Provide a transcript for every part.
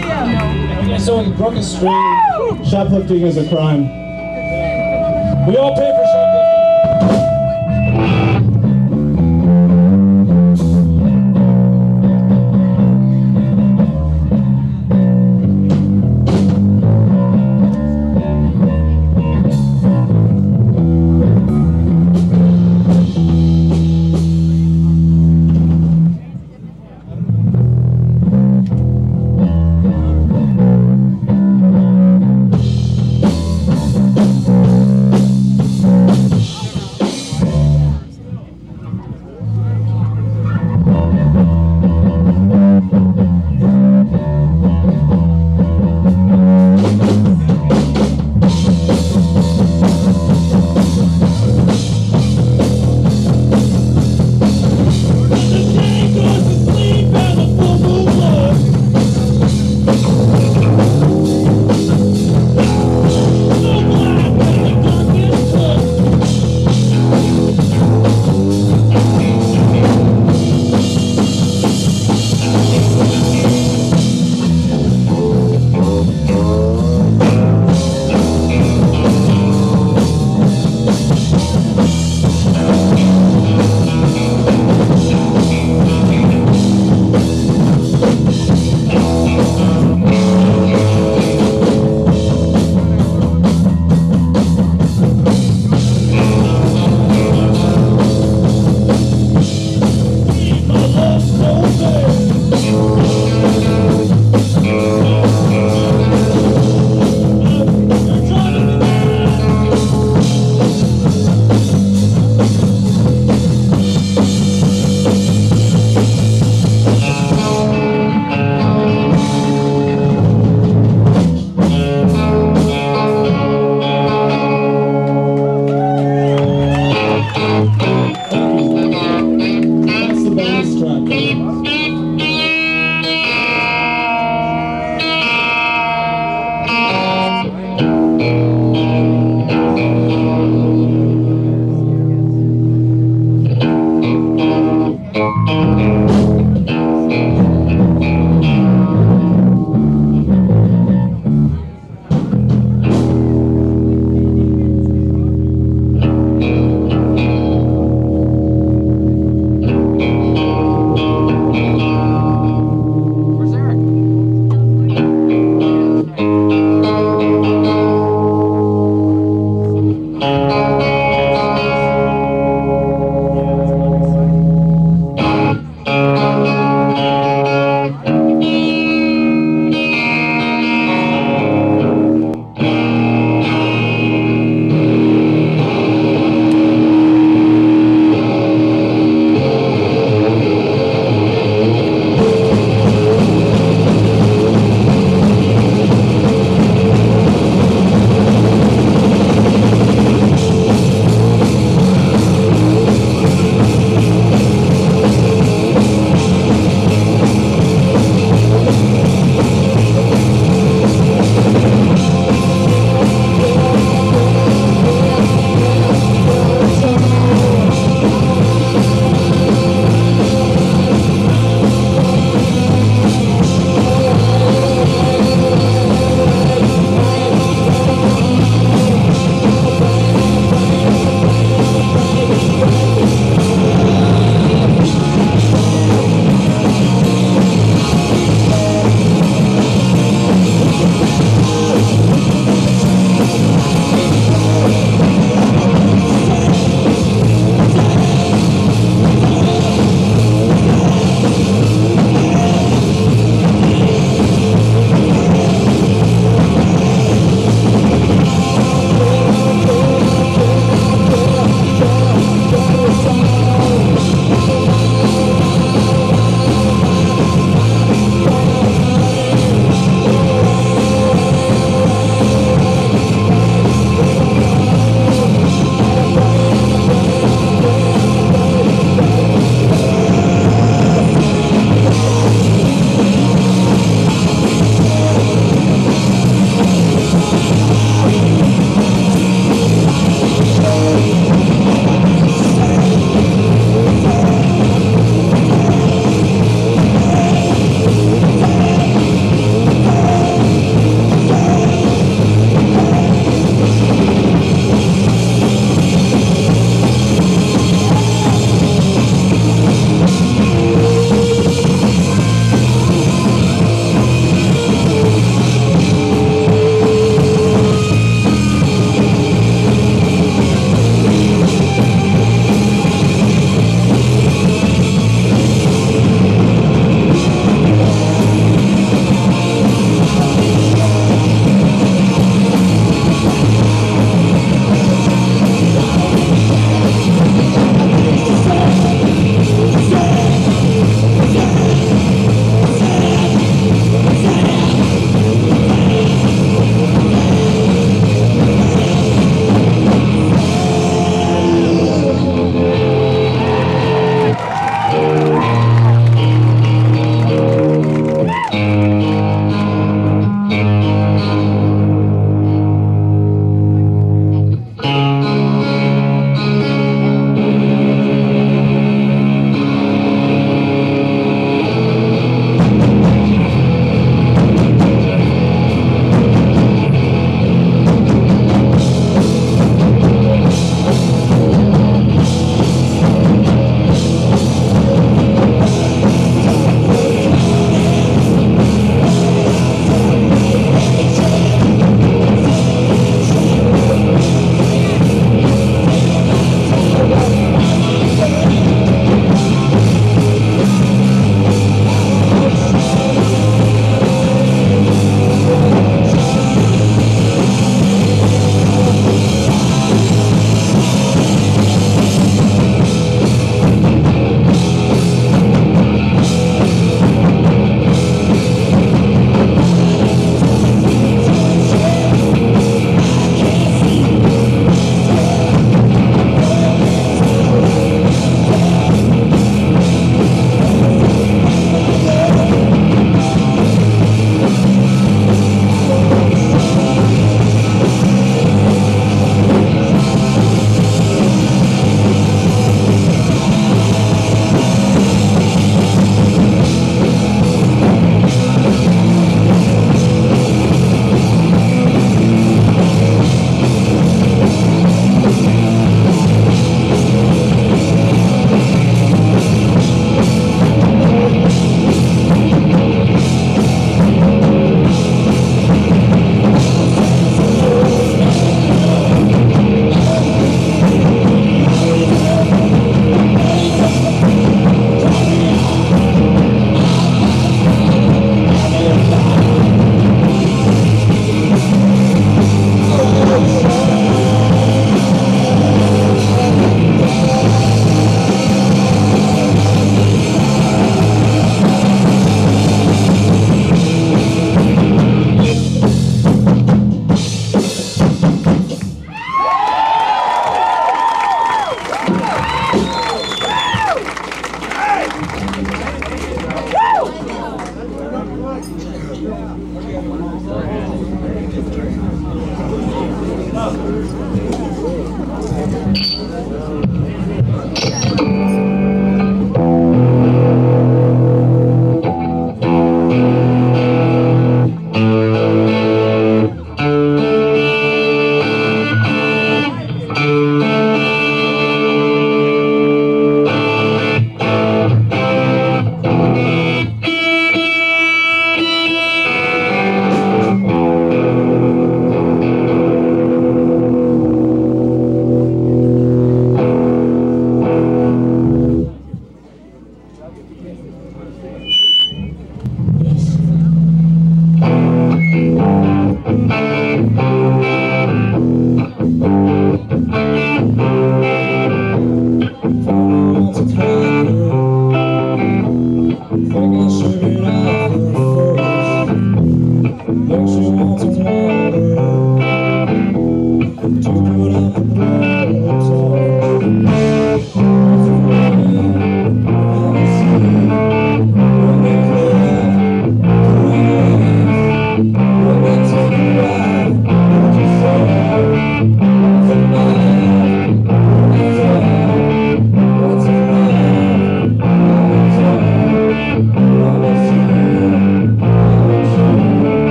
Yeah, so broke a string. Shoplifting is a crime. We all pay for shoplifting.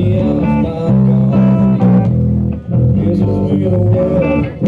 me out of my car. This is the real world.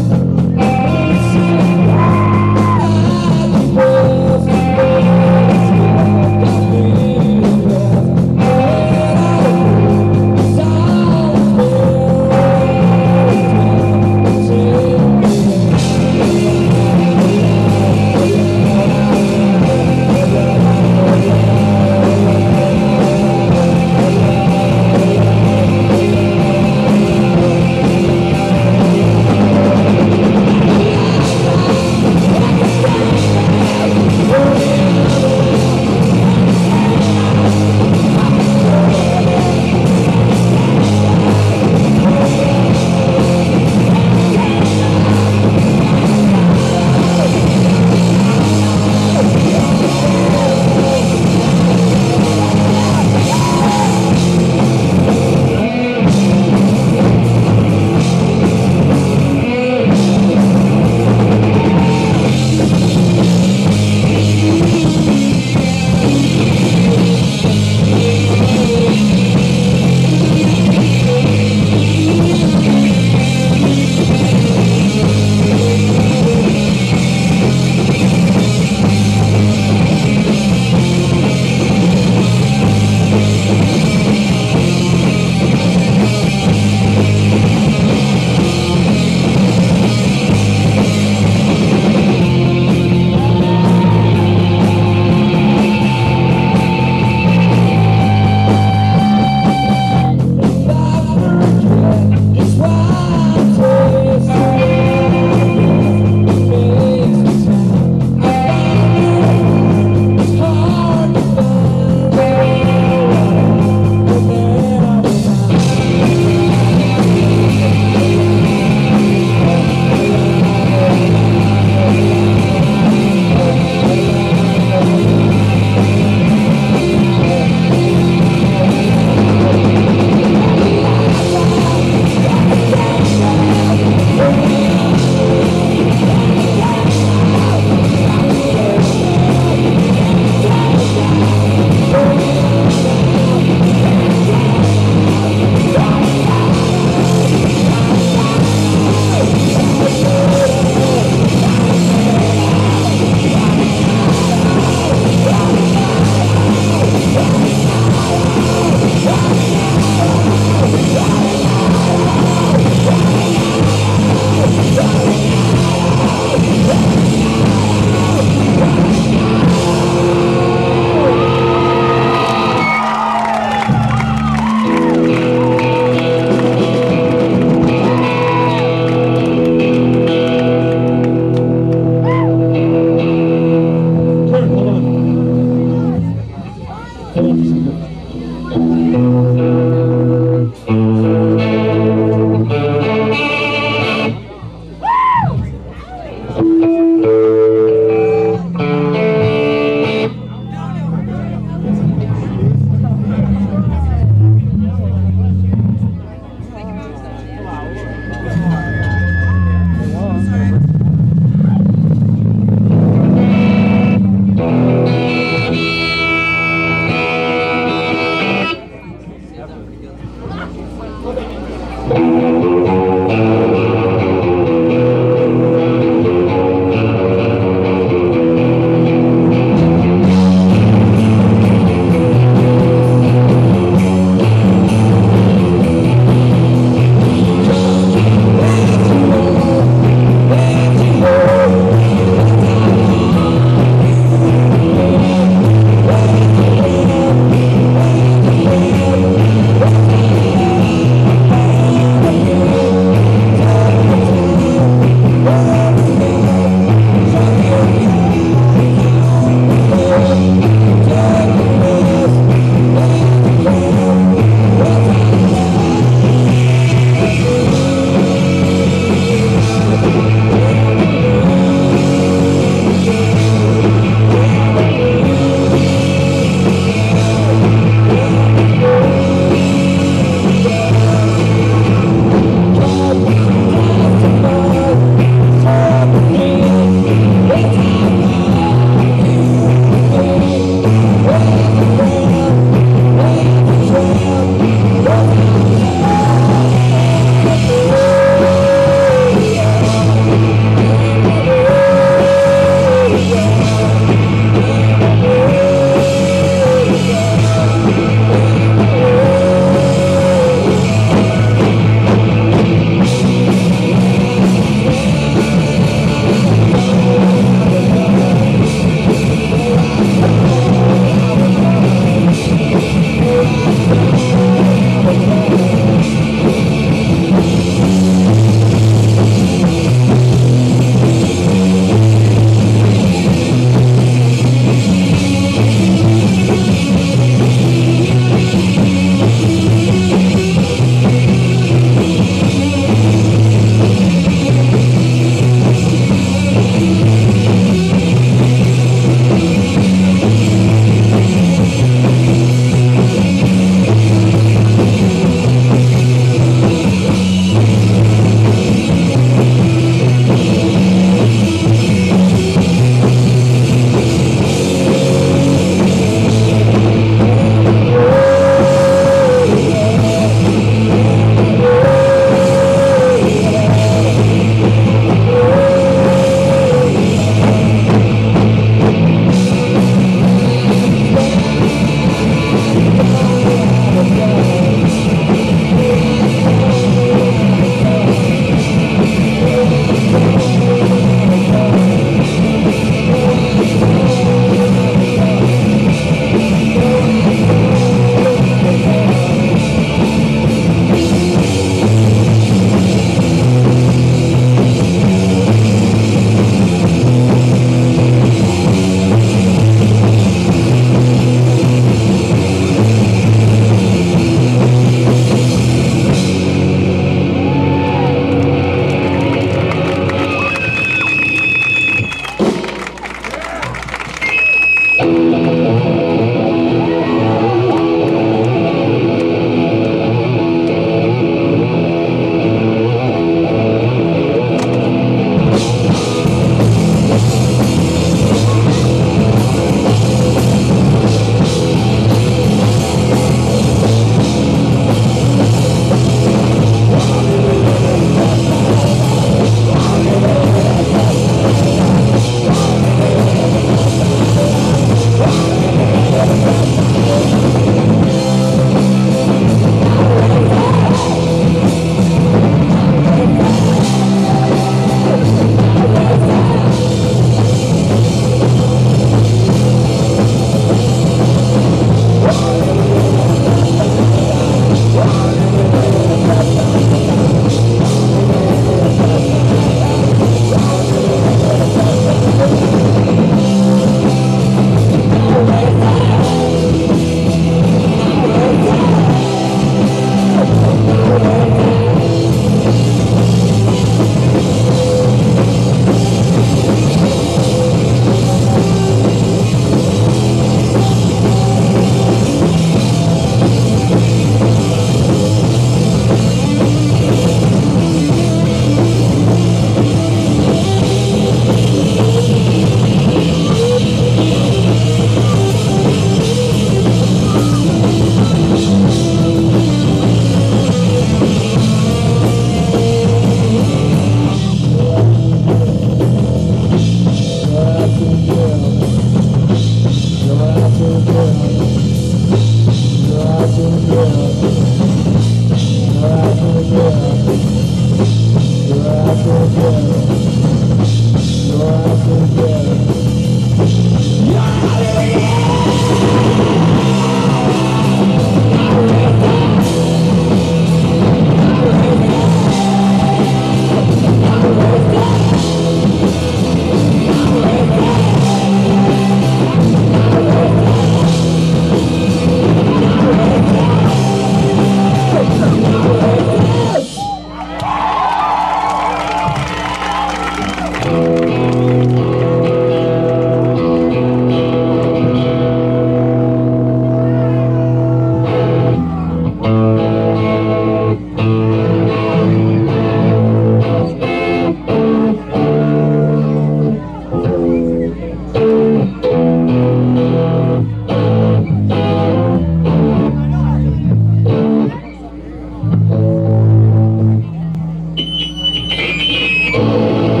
Oh.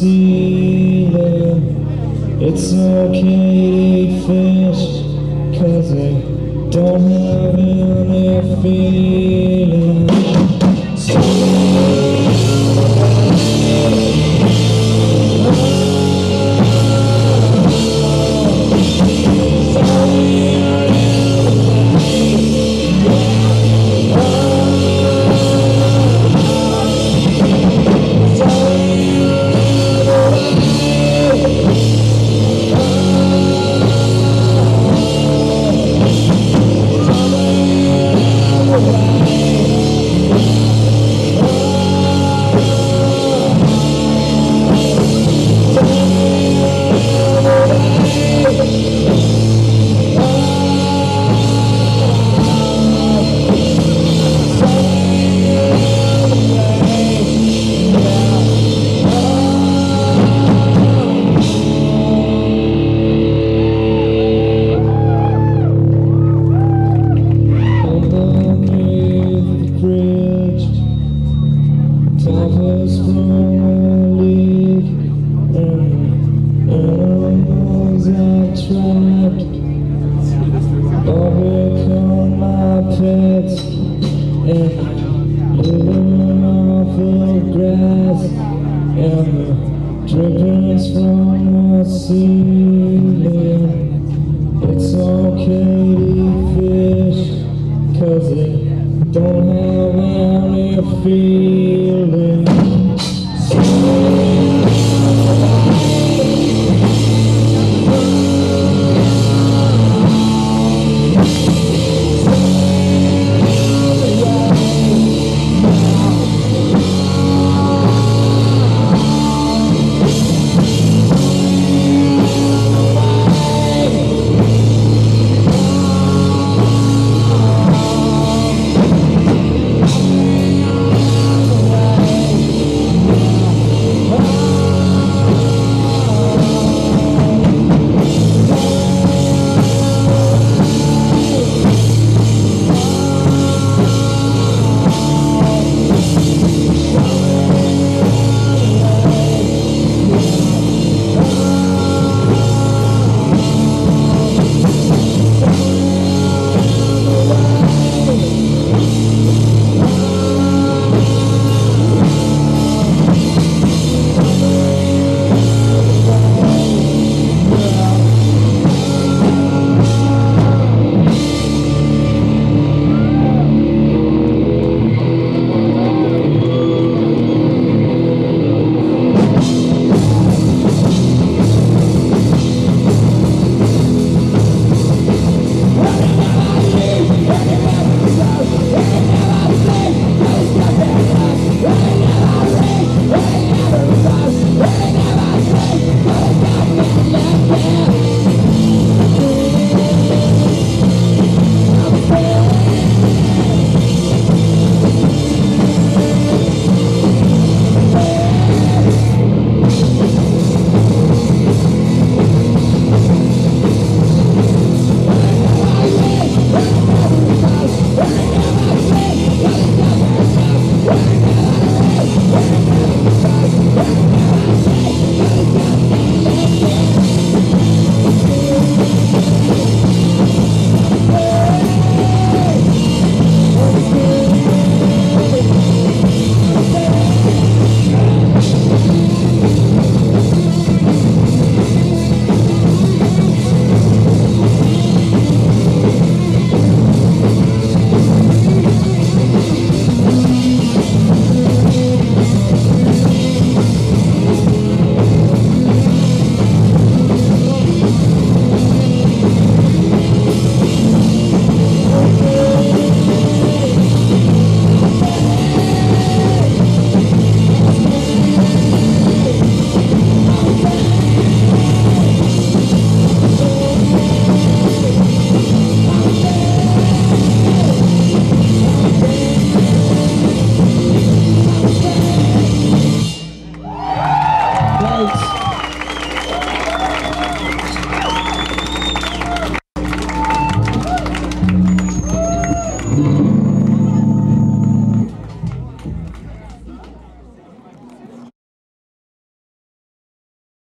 ceiling. It's okay to fish, cause I don't have any fish. Krishna.